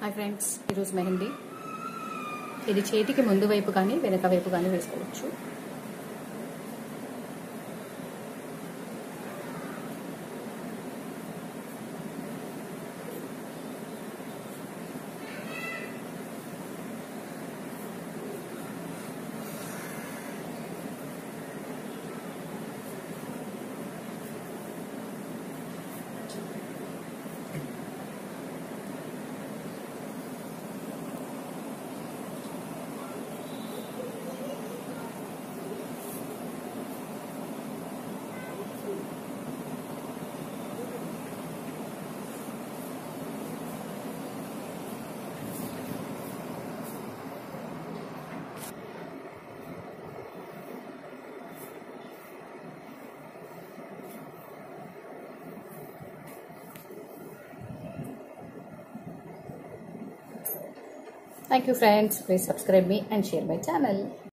Hi friends ఈరోజు మెహందీ. ఇది చేతికి ముందు వైపు కానీ వెనక వైపు కానీ వేసుకోవచ్చు. Thank you friends. Please subscribe me and share my channel.